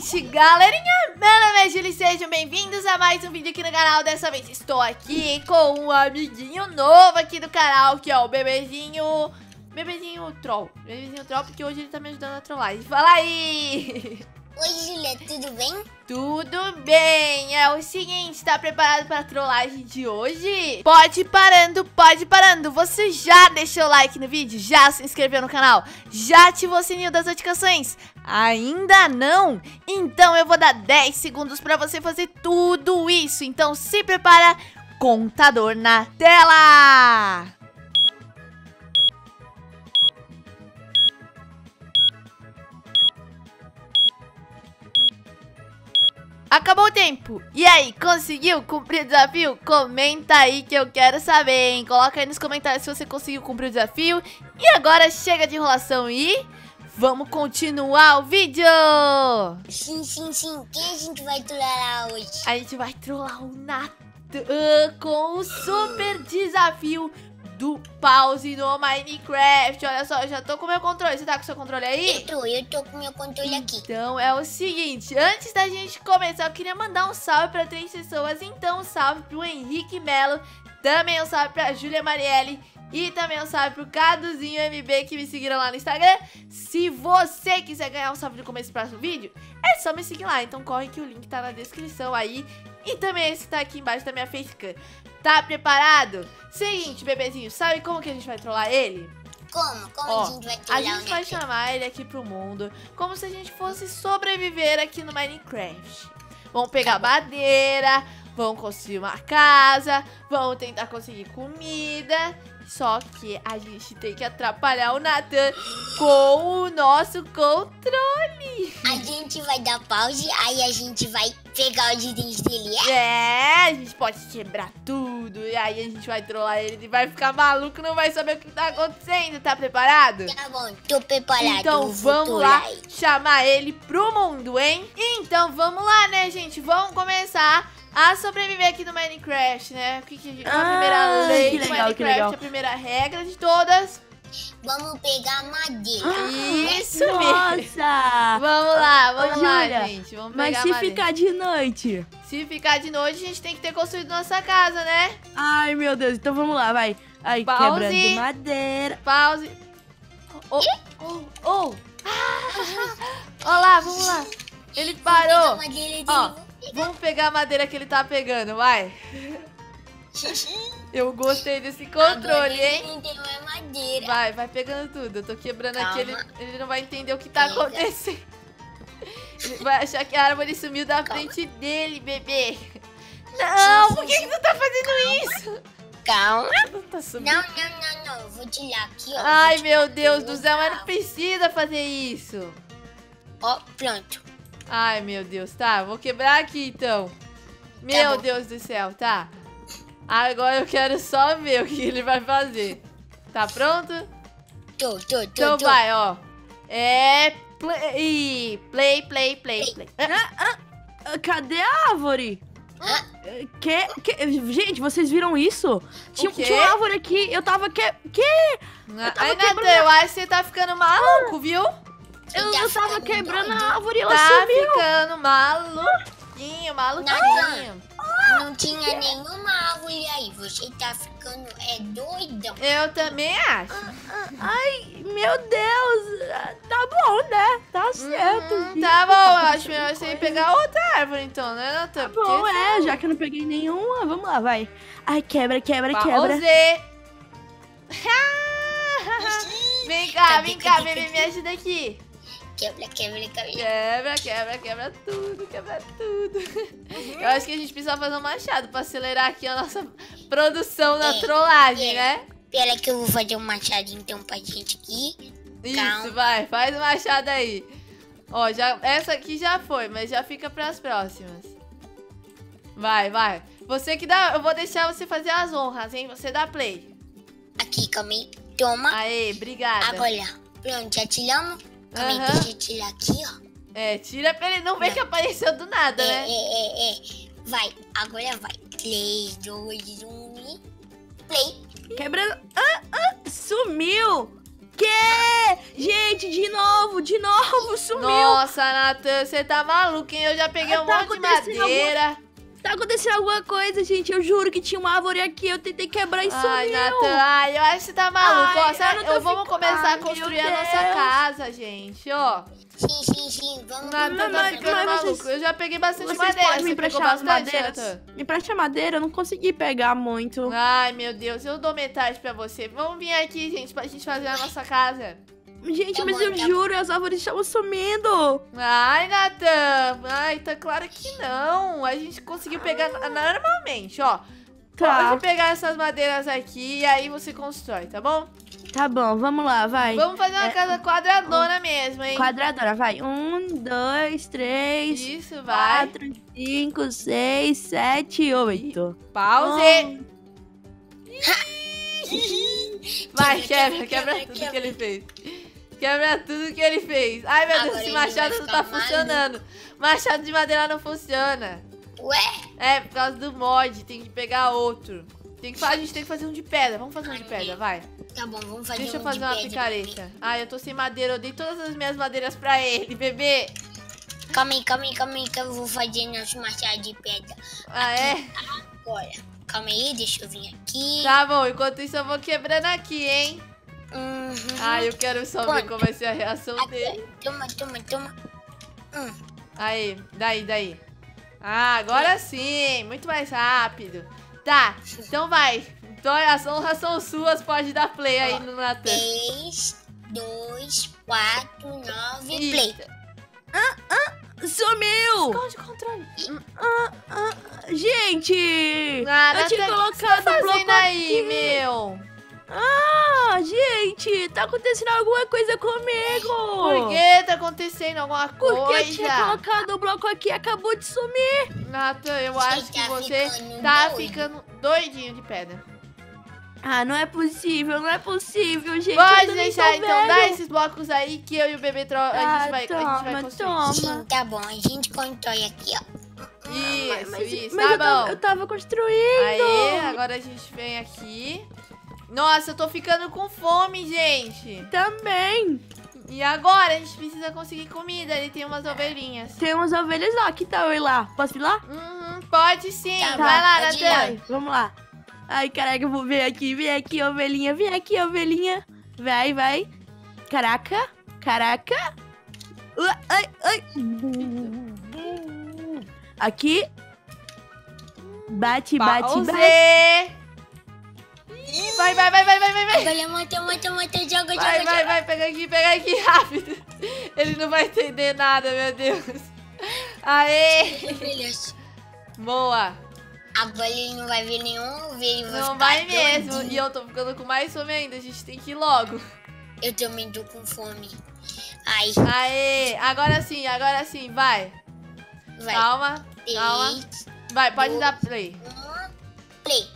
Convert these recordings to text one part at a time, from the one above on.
Seguinte, galerinha, meu nome é Julie, sejam bem-vindos a mais um vídeo aqui no canal. Dessa vez estou aqui com um amiguinho novo aqui do canal, que é o bebezinho... Bebezinho Troll. Bebezinho Troll, porque hoje ele tá me ajudando a trollar. Fala aí! Oi, Julia, tudo bem? Tudo bem, é o seguinte, tá preparado pra trollagem de hoje? Pode parando, pode parando Você já deixou o like no vídeo? Já se inscreveu no canal? Já ativou o sininho das notificações? Ainda não? Então eu vou dar 10 segundos pra você fazer tudo isso Então se prepara, contador na tela! Acabou o tempo. E aí, conseguiu cumprir o desafio? Comenta aí que eu quero saber, hein? Coloca aí nos comentários se você conseguiu cumprir o desafio. E agora chega de enrolação e... Vamos continuar o vídeo! Sim, sim, sim. Quem a gente vai trollar hoje? A gente vai trollar o Natan com o super desafio do pause no Minecraft. Olha só, eu já tô com meu controle. Você tá com seu controle aí? Eu tô, eu tô com meu controle aqui. Então é o seguinte, antes da gente começar, eu queria mandar um salve pra três pessoas. Então, um salve pro Henrique Melo, também um salve pra Júlia Marielle e também um salve pro Caduzinho MB que me seguiram lá no Instagram. Se você quiser ganhar um salve no começo do próximo vídeo, é só me seguir lá. Então corre que o link tá na descrição aí. E também esse tá aqui embaixo da minha facecam. Tá preparado? Seguinte, bebezinho, sabe como que a gente vai trollar ele? Como? Como Ó, a gente vai trollar A gente vai Neto? chamar ele aqui pro mundo como se a gente fosse sobreviver aqui no Minecraft. Vamos pegar madeira, vamos construir uma casa, vamos tentar conseguir comida. Só que a gente tem que atrapalhar o Nathan com o nosso controle. A gente vai dar pause, aí a gente vai pegar os itens dele. é? É, a gente pode quebrar tudo. E aí a gente vai trollar ele. Ele vai ficar maluco, não vai saber o que tá acontecendo. Tá preparado? Tá bom, tô preparado. Então vamos lá ele. chamar ele pro mundo, hein? Então vamos lá, né, gente? Vamos começar a sobreviver aqui no Minecraft, né? O que, que a gente... qual a Ah, primeira lei que do Minecraft, que legal. a primeira regra de todas. Vamos pegar madeira. Isso mesmo. Nossa! Vamos lá, vamos Ô, lá, Júlia, gente. Vamos Mas se madeira. ficar de noite? Se ficar de noite, a gente tem que ter construído nossa casa, né? Ai, meu Deus. Então vamos lá, vai. Aí, Pause. quebrando madeira. Pause. Oh, oh, oh. Olha lá, vamos lá. Ele parou. Ó, vamos pegar a madeira que ele tá pegando, vai. Eu gostei desse controle, hein? Vai, vai pegando tudo. Eu tô quebrando aqui, ele, Calma. ele não vai entender o que tá Pega. acontecendo. Ele vai achar que a árvore sumiu da Calma. frente dele, bebê. Não, por que, que tu tá fazendo isso? Calma. Não tá subindo. Não, não, não, não. Eu vou tirar aqui, ó. Ai, meu Deus do céu, mas não precisa fazer isso. Ó, pronto. Ai, meu Deus, tá. Vou quebrar aqui, então. Meu bom. Deus do céu, tá. Agora eu quero só ver o que ele vai fazer. Tá pronto? Tô, tô, tô, Então tô. vai, ó. É... Play, play, play, play, play. Ah, Ah, Cadê a árvore? Ah, Que, que- gente, vocês viram isso? Tinha, tinha uma árvore aqui, eu tava que... Que? ah, tava Ai, Natan, eu acho que você tá ficando maluco, viu? Eu, tá eu tava quebrando a árvore ela Tá sumiu. ficando maluquinho, maluquinho. não tinha nenhuma árvore aí. Você tá ficando é doidão. Eu também acho. Ai, meu Deus. Ah, Tá bom, né? Tá certo. Hum, tá bom, eu acho melhor você ir pegar outra árvore, então, né, Natan? Tá bom, é, já que eu não peguei nenhuma, vamos lá, vai. Ai, quebra, quebra, quebra. Pause. vem cá, vem cá, bebê, me ajuda aqui. Quebra, quebra, quebra. Quebra, quebra, quebra tudo, quebra tudo. Eu acho que a gente precisa fazer um machado pra acelerar aqui a nossa produção na É, trollagem, é. né? Pera que eu vou fazer um machado então pra gente aqui. Isso, Calma. vai, faz o machado aí. Ó, já, essa aqui já foi, mas já fica pras próximas. Vai, vai. Você que dá, eu vou deixar você fazer as honras, hein? Você dá play. Aqui, calma aí. Toma. Aê, obrigada. Agora, pronto, já tiramos. Aí, Aham. deixa eu tirar aqui, ó. É, tira pra ele não ver Não. que apareceu do nada, É, né? é, é, é. Vai, agora vai. 3, 2, 1 e... Play. Quebrando. Ah, ah, sumiu. quê? Gente, de novo, de novo, sumiu. Nossa, Natan, você tá maluco, hein? Eu já peguei um Tá monte de madeira. Tá acontecendo alguma coisa, gente. Eu juro que tinha uma árvore aqui. Eu tentei quebrar e Ai, sumiu. Natan, ai, eu acho que você tá maluco. Ai, ó, sabe- eu vamos começar Ai, a construir a nossa casa, gente, ó. Sim, sim, sim. Vamos Natan tá mas- ficando mas maluco. vocês- Eu já peguei bastante madeira. me Você pegou emprestar as madeiras? Me empreste a madeira, eu não consegui pegar muito. Ai, meu Deus, eu dou metade pra você. Vamos vir aqui, gente, pra gente fazer a nossa casa. Gente, Tá mas eu tá juro, as árvores estavam sumindo. Ai, Natan. Ai, tá claro que não. A gente conseguiu pegar na- normalmente, ó. Tá, Pode pegar essas madeiras aqui e aí você constrói, tá bom? tá bom, vamos lá, vai. Vamos fazer uma É, casa quadradona mesmo, hein? Quadradora, vai. Um, dois, três, Isso, vai. quatro, cinco, seis, sete, oito. Pause. Vai, Quebra, quebra, quebra, quebra tudo quebra. que ele fez. Quebra tudo que ele fez. Ai, meu Deus, Agora esse ele vai machado não tá maluco. funcionando. Machado de madeira não funciona. Ué, É, por causa do mod, tem que pegar outro. Tem que, a gente tem que fazer um de pedra. Vamos fazer um de pedra, vai. tá bom, vamos fazer Deixa eu um fazer de uma picareta. Ai, eu tô sem madeira. Eu dei todas as minhas madeiras pra ele, bebê. Calma aí, calma aí, calma aí, que eu vou fazer nosso machado de pedra Ah, é? agora. Calma aí, deixa eu vir aqui. Tá bom, enquanto isso eu vou quebrando aqui, hein? Uhum. Ai, eu quero só ver como vai ser a reação dele. Aqui, toma, toma, toma. Hum, Aí, daí, daí. Ah, agora sim, muito mais rápido. Tá, então vai. Então as honras são suas, pode dar play aí no Natan. 3, 2, 4, 9, play. Eita. Sumiu! Esconde o controle. Gente! Ah, eu tinha Natan, o que você colocado tá o bloco aí, aqui. meu? Ah, gente! Tá acontecendo alguma coisa comigo! Por que tá acontecendo alguma Porque eu tinha coisa? colocado o bloco aqui e acabou de sumir! Natan, eu Você acho que tá você ficando tá doido. ficando doidinho de pedra. Ah, não é possível, não é possível, gente! Pode deixar, então, dá velho. esses blocos aí que eu e o bebê tro... a, Ah, gente vai, a gente vai toma, construir. toma. Sim, tá bom, a gente constrói aqui, ó. Isso, mas, isso, mas tá eu, tava, bom. eu tava construindo! Aê, agora a gente vem aqui. Nossa, eu tô ficando com fome, gente. Também! E agora a gente precisa conseguir comida. Ali tem umas ovelhinhas. Tem umas ovelhas lá, que tal eu ir lá? Posso ir lá? Uhum, pode sim. Tá, vai lá, Natan. Vamos lá. Ai, caraca, eu vou ver aqui. Vem aqui, ovelhinha. Vem aqui, ovelhinha. Vai, vai. Caraca, caraca. Ua, Ai, ai. Aqui. Bate, bate, Pause. bate. Ih, Vai, vai, vai, vai, vai, vai, vai. Agora mata, mata, mata, joga, Vai, joga, vai, joga. vai, pega aqui, pega aqui, rápido. Ele não vai entender nada, meu Deus. Aê, Beleza. boa. Agora ele não vai ver nenhum vai Não vai mesmo. doidinho. E eu tô ficando com mais fome ainda, a gente tem que ir logo. Eu também tô com fome. Ai, Aê, agora sim, agora sim, vai. vai. Calma, calma. Vai, pode dois. dar play. um, play.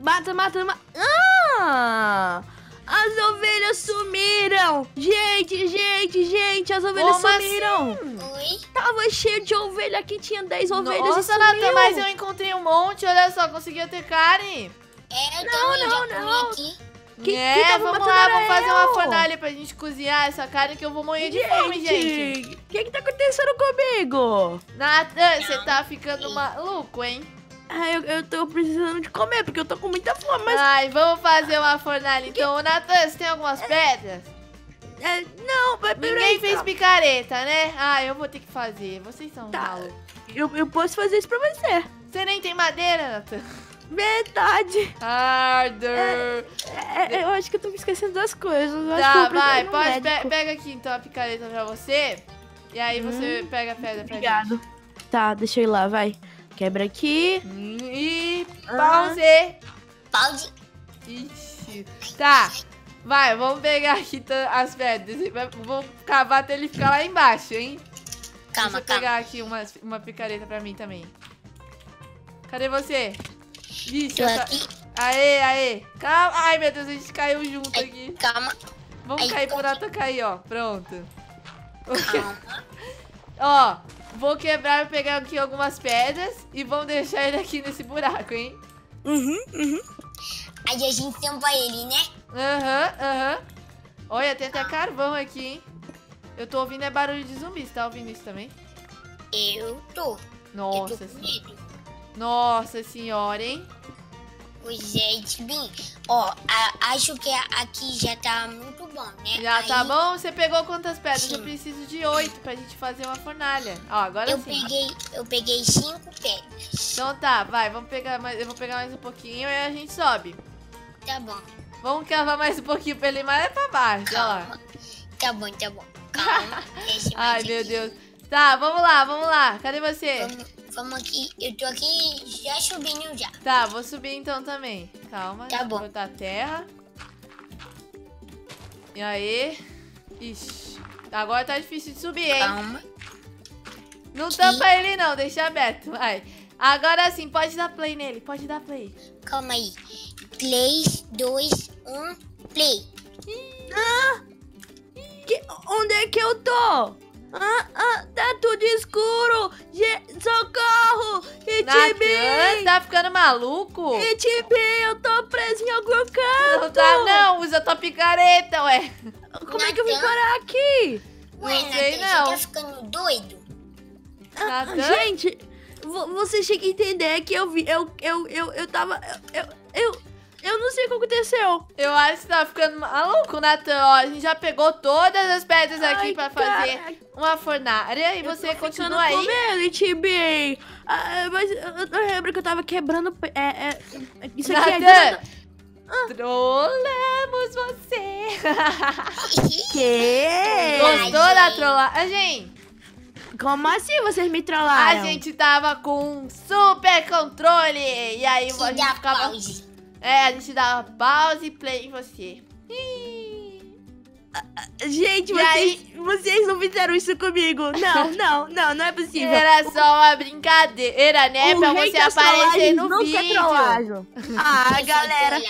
Mata, mata, mata. Ah! As ovelhas sumiram! Gente, gente, gente, as ovelhas Como sumiram! Oi? Tava cheio de ovelha aqui, tinha 10 ovelhas e Nossa, sumiu. Natan, mas eu encontrei um monte, olha só, consegui até carne. É, eu Não, também não, já não. aqui. Que- é, que vamos lá, vamos fazer uma fornalha pra gente cozinhar essa carne que eu vou morrer de fome, gente. O que que tá acontecendo comigo? Natan, você tá ficando maluco, hein? Ah, eu, eu tô precisando de comer, porque eu tô com muita fome, mas... Ai, vamos fazer uma fornalha. Então, Natan, você tem algumas pedras? é, não, mas peraí. Ninguém fez picareta, né? Ah, eu vou ter que fazer. Vocês são Tá. malucos. Eu, eu posso fazer isso pra você. Você nem tem madeira, Natan? Verdade. Arder. É, é, eu acho que eu tô me esquecendo das coisas. Eu Tá, vai, pode, pe- pega aqui então a picareta pra você. E aí você pega a pedra pra Obrigado. Tá, deixa eu ir lá, vai. Quebra aqui. E Ah. pause. Pause. Ixi. Tá. Vai, vamos pegar aqui as pedras. e Vou cavar até ele ficar lá embaixo, hein? Calma, Deixa eu calma. pegar aqui uma, uma picareta pra mim também. Cadê você? Vixe, Tô eu aqui. Aê, aê. Calma. Ai, meu Deus, a gente caiu junto Ai, aqui. calma, Vamos ai, cair por tô- Nata cair, ó. Pronto. calma. Ó, vou quebrar e pegar aqui algumas pedras e vamos deixar ele aqui nesse buraco, hein? Uhum, uhum. Aí a gente tampa ele, né? Aham, aham. Olha, tem até carvão aqui, hein? Eu tô ouvindo é barulho de zumbis. Tá ouvindo isso também? Eu tô. Eu Nossa, tô com sen- medo. nossa senhora, hein? Pois é, Tibim. Ó, a- acho que aqui já tá muito bom, né? Já tá Aí bom? Você pegou quantas pedras? Eu Sim. preciso de oito pra gente fazer uma fornalha. Ó, agora Eu sim. peguei, eu peguei cinco pedras. Então tá, vai, vamos pegar mais. Eu vou pegar mais um pouquinho e a gente sobe. Tá bom. Vamos cavar mais um pouquinho pra ele ir mais pra baixo. Olha lá. Calma. Tá bom, tá bom. Calma. Ai, meu aqui. Deus. Tá, vamos lá, vamos lá. Cadê você? Vamos, vamos aqui. Eu tô aqui já subindo já. Tá, vou subir então também. Calma, Tá bom. vou botar terra. E aí? Ixi, agora tá difícil de subir, hein? Calma. Não tampa ele não, deixa aberto, vai. Agora sim, pode dar play nele, pode dar play. Calma aí. 3, 2, 1, play. Que- onde é que eu tô? Ah, ah, tá tudo escuro. Ge- socorro! Natan, Itibim! tá ficando maluco? Itibim, eu tô preso em algum canto. Não tá não, usa tua picareta, ué. Como é que eu vim Natan. parar aqui? Ué, Não sei, Nathan, não. você tá ficando doido? Ah, Natan? Gente, vo- você chega a entender que eu vi. Eu, eu, eu, eu tava. Eu, eu, eu, eu não sei o que aconteceu. Eu acho que tá ficando maluco, Natan. Ó, a gente já pegou todas as pedras aqui Ai, pra fazer caraca, uma fornalha e eu você tô continua aí. Com medo, Itibim. Ah, mas eu, eu lembro que eu tava quebrando. É, é, isso aqui é. Natan, trollamos você. Que? Gostou da trollagem? Como assim vocês me A trollaram? gente tava com um super controle. E aí a Que gente ficava. pause. É, a gente dava pause e play em você. Gente, vocês, aí? vocês não fizeram isso comigo. Não, não, não, não é possível. Era só uma brincadeira, né? O pra você aparecer no nunca é vídeo. trollagem. Ah, foi galera,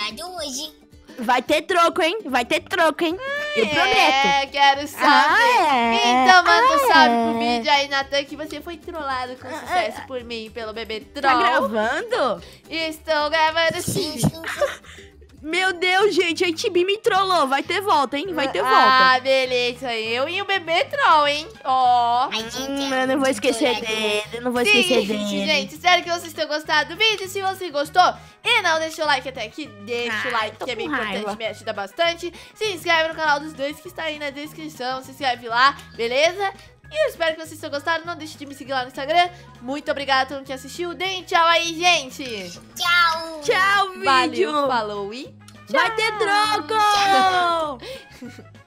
vai ter troco, hein? Vai ter troco, hein? Eu prometo. É, quero saber. Ah, é? Então manda um Ah, salve é? pro vídeo aí, Natan, que você foi trollado com Ah, sucesso por mim, pelo bebê Tá troll. gravando? Estou gravando sim. Meu Deus, gente, a Tibi me trollou. Vai ter volta, hein? Vai ter volta. Ah, beleza. Eu e o bebê troll, hein? Ó. Gente Hum, eu não vou esquecer dele, eu não vou esquecer Sim, dele. gente, espero que vocês tenham gostado do vídeo. Se você gostou e não deixou o like até aqui, deixa Ah, o like que é bem com importante, raiva. me ajuda bastante. Se inscreve no canal dos dois que está aí na descrição, se inscreve lá, beleza? E eu espero que vocês tenham gostado. Não deixe de me seguir lá no Instagram. Muito obrigada a todo mundo que assistiu. Deem tchau aí, gente. Tchau. Tchau, vídeo. Valeu, falou e Vai ter troco!